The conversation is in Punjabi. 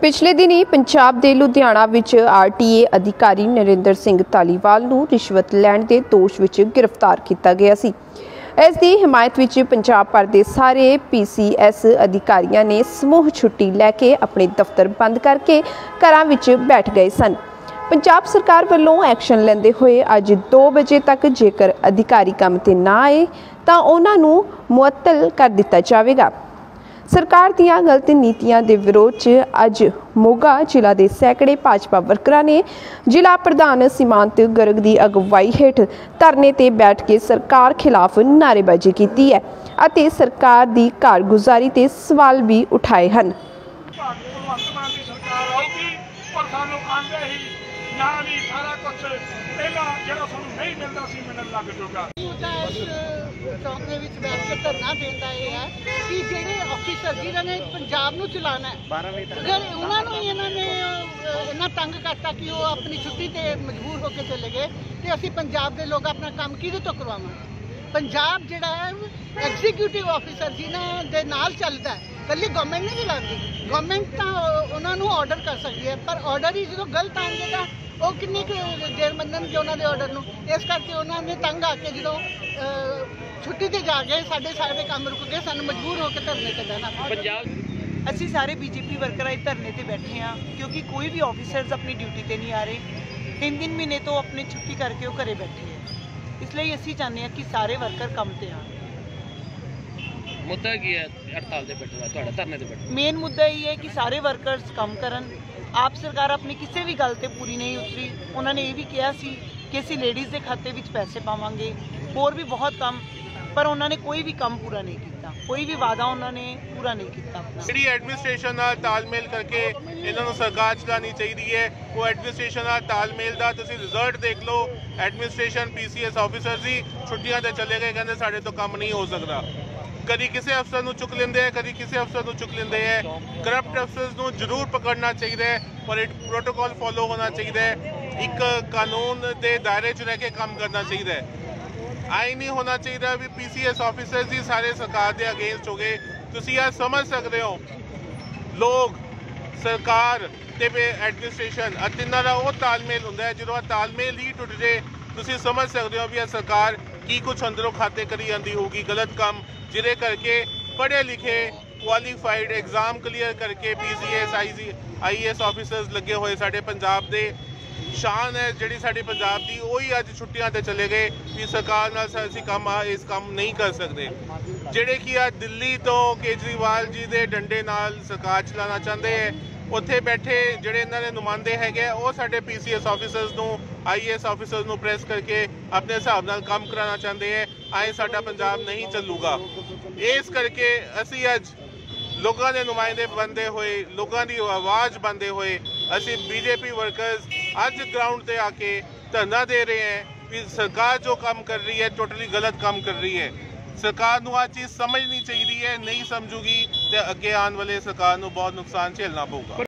ਪਿਛਲੇ ਦਿਨੀ ਪੰਜਾਬ ਦੇ ਲੁਧਿਆਣਾ ਵਿੱਚ ਆਰਟੀਏ ਅਧਿਕਾਰੀ ਨਰਿੰਦਰ ਸਿੰਘ ਧਾਲੀਵਾਲ ਨੂੰ ਰਿਸ਼ਵਤ ਲੈਣ ਦੇ ਦੋਸ਼ ਵਿੱਚ ਗ੍ਰਿਫਤਾਰ ਕੀਤਾ ਗਿਆ ਸੀ। ਇਸ ਦੀ ਹਮਾਇਤ ਵਿੱਚ ਪੰਜਾਬ ਭਰ ਦੇ ਸਾਰੇ ਪੀਸੀਐਸ ਅਧਿਕਾਰੀਆਂ ਨੇ ਸਮੂਹ ਛੁੱਟੀ ਲੈ ਕੇ ਆਪਣੇ ਦਫ਼ਤਰ ਬੰਦ ਕਰਕੇ ਘਰਾਂ ਵਿੱਚ ਬੈਠ ਗਏ ਸਨ। ਪੰਜਾਬ ਸਰਕਾਰ ਵੱਲੋਂ ਐਕਸ਼ਨ ਲੈਂਦੇ ਹੋਏ ਅੱਜ 2 ਵਜੇ ਤੱਕ ਜੇਕਰ ਅਧਿਕਾਰੀ ਕੰਮ ਤੇ ਨਾ ਆਏ ਤਾਂ ਉਹਨਾਂ ਨੂੰ ਮੁਅੱਤਲ ਕਰ ਦਿੱਤਾ ਜਾਵੇਗਾ। ਸਰਕਾਰ ਦੀਆਂ ਗਲਤ ਨੀਤੀਆਂ ਦੇ ਵਿਰੋਧ 'ਚ ਅੱਜ ਮੋਗਾ ਜ਼ਿਲ੍ਹਾ ਦੇ ਸੈਂਕੜੇ ਭਾਜਪਾ ਵਰਕਰਾਂ ਨੇ ਜ਼ਿਲ੍ਹਾ ਪ੍ਰਧਾਨ ਸੀਮਾਂਤ ਗਰਗ ਦੀ ਅਗਵਾਈ ਹੇਠ ਧਰਨੇ ਤੇ ਬੈਠ ਕੇ ਸਰਕਾਰ ਖਿਲਾਫ ਨਾਅਰੇਬਾਜ਼ੀ ਕੀਤੀ ਹੈ ਅਤੇ ਸਰਕਾਰ ਦੀ ਕਾਰਗੁਜ਼ਾਰੀ ਤੇ ਸਵਾਲ ਵੀ ਉਠਾਏ ਹਨ। ਭਗਵੰਤ ਮਾਨ ਦੀ ਸਰਕਾਰ ਆਊਗੀ ਪਰ ਸਾਨੂੰ ਆਂਦੇ ਹੀ ਨਾ ਵੀ ਸਾਰਾ ਕੁਝ ਪਹਿਲਾਂ ਜਿਹੜਾ ਸਾਨੂੰ ਨਹੀਂ ਮਿਲਦਾ ਸੀ ਮਿਲਣ ਲੱਗ ਜਾਊਗਾ ਮੁੱਦਾ ਇਸ ਚੌਂਕ ਦੇ ਵਿੱਚ ਬੈਠ ਕੇ ਧਰਨਾ ਦੇਂਦਾ ਇਹ ਹੈ ਕਿ ਜਿਹੜੇ ਆਫੀਸਰ ਜਿਨ੍ਹਾਂ ਨੇ ਪੰਜਾਬ ਨੂੰ ਚਲਾਉਣਾ ਹੈ ਅਗਰ ਉਹਨਾਂ ਨੂੰ ਇਹਨਾਂ ਨੇ ਇੰਨਾ ਤੰਗ ਕਰਤਾ ਕਿ ਉਹ ਆਪਣੀ ਛੁੱਟੀ ਤੇ ਮਜਬੂਰ ਹੋ ਕੇ ਚਲੇ ਗਏ ਤੇ ਅਸੀਂ ਪੰਜਾਬ ਦੇ ਲੋਕ ਆਪਣਾ ਕੰਮ ਕਿਹਦੇ ਤੋਂ ਕਰਵਾਵਾਂਗੇ? ਪੰਜਾਬ ਜਿਹੜਾ ਹੈ ਐਗਜ਼ੀਕਿਊਟਿਵ ਆਫੀਸਰ ਜਿਨ੍ਹਾਂ ਦੇ ਨਾਲ ਚੱਲਦਾ ਹੈ ਕੱਲੀ ਗਵਰਨਮੈਂਟ ਨਹੀਂ ਚਲਾਉਂਦੀ। ਗਵਰਨਮੈਂਟ ਤਾਂ ਉਹ- ਉਹਨਾਂ ਨੂੰ ਆਰਡਰ ਕਰ ਸਕਦੀ ਹੈ ਪਰ ਆਰਡਰ ਹੀ ਜਦੋਂ ਗਲਤ ਆਣਗੇ ਤਾਂ ਉਹ ਕਿੰਨੀ ਕੁ ਦੇਰ ਮੰਨਣਗੇ ਉਹਨਾਂ ਦੇ ਆਰਡਰ ਨੂੰ? ਇਸ ਕਰਕੇ ਉਹਨਾਂ ਨੇ ਤੰਗ ਆ ਕੇ ਜਦੋਂ ਛੁੱਟੀ ਤੇ ਜਾ ਗਏ ਸਾਡੇ ਸਾਰੇ ਕੰਮ ਰੁਕ ਗਏ ਸਾਨੂੰ ਮਜਬੂਰ ਹੋ ਕੇ ਧਰਨੇ ਤੇ ਬਹਿਣਾ ਪਿਆ ਅਸੀਂ ਸਾਰੇ ਬੀਜੇਪੀ ਵਰਕਰ ਅੱਜ ਧਰਨੇ ਤੇ ਬੈਠੇ ਹਾਂ ਕਿਉਂਕਿ ਕੋਈ ਵੀ ਆਫੀਸਰਸ ਆਪਣੀ ਡਿਊਟੀ ਤੇ ਨਹੀਂ ਆ ਰਹੇ। ਤਿੰਨ ਤਿੰਨ ਮਹੀਨੇ ਤੋਂ ਆਪਣੀ ਛੁੱਟੀ ਕਰਕੇ ਉਹ ਘਰੇ ਬੈਠੇ ਹੈ ਇਸ ਲਈ ਅਸੀਂ ਚਾਹੁੰਦੇ ਹਾਂ ਕਿ ਸਾਰੇ ਵਰਕਰ ਕੰਮ ਤੇ ਆਣ ਮੁੱਦਾ ਕੀ ਹੈ ਹੜਤਾਲ ਦੇ ਬੈਠਣ ਦਾ ਤੁਹਾਡਾ ਧਰਨੇ ਤੇ ਬੈਠਣ ਮੇਨ ਮੁੱਦਾ ਇਹ ਹੈ ਕਿ ਸਾਰੇ ਵਰਕਰਸ ਕੰਮ ਕਰਨ। ਆਪ ਸਰਕਾਰ ਆਪਣੀ ਕਿਸੇ ਵੀ ਗੱਲ ਤੇ ਪੂਰੀ ਨਹੀਂ ਉਤਰੀ। ਉਹਨਾਂ ਨੇ ਇਹ ਵੀ ਕਿਹਾ ਸੀ ਕਿ ਅਸੀਂ ਲੇਡੀਜ਼ ਦੇ ਖਾਤੇ ਵਿੱਚ ਪੈਸੇ ਪਾਵਾਂਗੇ। ਹੋਰ ਵੀ ਬਹੁਤ ਕੰਮ ਪਰ ਉਹਨਾਂ ਨੇ ਕੋਈ ਵੀ ਕੰਮ ਪੂਰਾ ਨਹੀਂ ਕੀਤਾ। ਕੋਈ ਵੀ ਵਾਅਦਾ ਉਹਨਾਂ ਨੇ ਪੂਰਾ ਨਹੀਂ ਕੀਤਾ ਜਿਹੜੀ ਐਡਮਿਨਿਸਟ੍ਰੇਸ਼ਨ ਨਾਲ ਤਾਲਮੇਲ ਕਰਕੇ ਇਹਨਾਂ ਨੂੰ ਸਰਕਾਰ ਚਲਾਉਣੀ ਚਾਹੀਦੀ ਹੈ ਉਹ ਐਡਮਿਨਿਸਟ੍ਰੇਸ਼ਨ ਨਾਲ ਤਾਲਮੇਲ ਦਾ ਤੁਸੀਂ ਰਿਜ਼ਲਟ ਦੇਖ ਲਓ। ਐਡਮਿਨਿਸਟ੍ਰੇਸ਼ਨ ਪੀਸੀਐਸ ਆਫੀਸਰ ਸੀ ਛੁੱਟੀਆਂ ਤੇ ਚਲੇ ਗਏ ਕਹਿੰਦੇ ਸਾਡੇ ਤੋਂ ਕੰਮ ਨਹੀਂ ਹੋ ਸਕਦਾ। ਕਦੀ ਕਿਸੇ ਅਫਸਰ ਨੂੰ ਚੁੱਕ ਲੈਂਦੇ ਆ, ਕਦੀ ਕਿਸੇ ਅਫਸਰ ਨੂੰ ਚੁੱਕ ਲੈਂਦੇ ਆ। ਕਰਪਟ ਅਫਸਰਸ ਨੂੰ ਜ਼ਰੂਰ ਪਕੜਨਾ ਚਾਹੀਦਾ ਹੈ ਪਰ ਇੱਕ ਪ੍ਰੋਟੋਕਾਲ ਫੋਲੋ ਹੋਣਾ ਚਾਹੀਦਾ ਹੈ। ਇੱਕ ਕਾਨੂੰਨ ਦੇ ਦਾਇਰੇ 'ਚ ਰਹਿ ਕੇ ਕੰਮ ਕਰਨਾ ਚਾਹੀਦਾ ਹੈ। ਆਈ ਨਹੀਂ ਹੋਣਾ ਚਾਹੀਦਾ ਵੀ ਪੀਸੀਐਸ ਆਫੀਸਰਸ ਹੀ ਸਾਰੇ ਸਰਕਾਰ ਦੇ ਅਗੇਂਸਟ ਹੋ ਗਏ। ਤੁਸੀਂ ਇਹ ਸਮਝ ਸਕਦੇ ਹੋ। ਲੋਕ, ਸਰਕਾਰ ਤੇ ਐਡਮਿਨਿਸਟ੍ਰੇਸ਼ਨ ਅਤੇ ਤਿੰਨਾਂ ਦਾ ਉਹ ਤਾਲਮੇਲ ਹੁੰਦਾ ਹੈ, ਜਦੋਂ ਇਹ ਤਾਲਮੇਲ ਹੀ ਟੁੱਟ ਜੇ ਤੁਸੀਂ ਸਮਝ ਸਕਦੇ ਹੋ ਵੀ ਇਹ ਸਰਕਾਰ ਕੀ ਕੁਝ ਅੰਦਰੋਂ ਖਾਤੇ ਕਰੀ ਜਾਂਦੀ ਹੋਊਗੀ, ਗਲਤ ਕੰਮ, ਜਿਹਦੇ ਕਰਕੇ ਪੜ੍ਹੇ ਲਿਖੇ ਕੁਆਲੀਫਾਈਡ ਐਗਜ਼ਾਮ ਕਲੀਅਰ ਕਰਕੇ ਪੀਸੀਐਸ ਆਈਜੀ ਆਈਐਸ ਆਫੀਸਰਸ ਲੱਗੇ ਹੋਏ ਸਾਡੇ ਪੰਜਾਬ ਦੇ। ਸ਼ਾਨ ਹੈ ਜਿਹੜੀ ਸਾਡੀ ਪੰਜਾਬ ਦੀ, ਉਹੀ ਅੱਜ ਛੁੱਟੀਆਂ ਤੇ ਚਲੇ ਗਏ ਵੀ ਸਰਕਾਰ ਨਾਲ ਅਸੀਂ ਕੰਮ ਆ, ਇਸ ਕੰਮ ਨਹੀਂ ਕਰ ਸਕਦੇ। ਜਿਹੜੇ ਕਿ ਆ ਦਿੱਲੀ ਤੋਂ ਕੇਜਰੀਵਾਲ ਜੀ ਦੇ ਡੰਡੇ ਨਾਲ ਸਰਕਾਰ ਚਲਾਉਣਾ ਚਾਹੁੰਦੇ ਹੈ ਉੱਥੇ ਬੈਠੇ ਜਿਹੜੇ ਇਹਨਾਂ ਦੇ ਨੁਮਾਇੰਦੇ ਹੈਗੇ ਆ, ਉਹ ਸਾਡੇ ਪੀਸੀਐਸ ਆਫੀਸਰਸ ਨੂੰ ਆਈਐਸ ਆਫੀਸਰਸ ਨੂੰ ਪ੍ਰੈਸ ਕਰਕੇ ਆਪਣੇ ਹਿਸਾਬ ਨਾਲ ਕੰਮ ਕਰਾਉਣਾ ਚਾਹੁੰਦੇ ਹੈ ਆਏ ਸਾਡਾ ਪੰਜਾਬ ਨਹੀਂ ਚੱਲੂਗਾ। ਇਸ ਕਰਕੇ ਅਸੀਂ ਅੱਜ ਲੋਕਾਂ ਦੇ ਨੁਮਾਇੰਦੇ ਬੰਦੇ ਹੋਏ ਲੋਕਾਂ ਦੀ ਆਵਾਜ਼ ਬੰਦੇ ਹੋਏ ਅਸੀਂ ਬੀਜੇਪੀ ਵਰਕਰਸ ਅੱਜ ਗਰਾਊਂਡ ਤੇ ਆ ਕੇ ਧਰਨਾ ਦੇ ਰਹੇ ਹਾਂ ਵੀ ਸਰਕਾਰ ਜੋ ਕੰਮ ਕਰ ਰਹੀ ਹੈ ਟੋਟਲੀ ਗਲਤ ਕੰਮ ਕਰ ਰਹੀ ਹੈ। ਸਰਕਾਰ ਨੂੰ ਆ ਚੀਜ਼ ਸਮਝਣੀ ਚਾਹੀਦੀ ਹੈ, ਨਹੀਂ ਸਮਝੂਗੀ ਤੇ ਅੱਗੇ ਆਉਣ ਵਾਲੇ ਸਰਕਾਰ ਨੂੰ ਬਹੁਤ ਨੁਕਸਾਨ ਝੇਲਣਾ ਪਊਗਾ।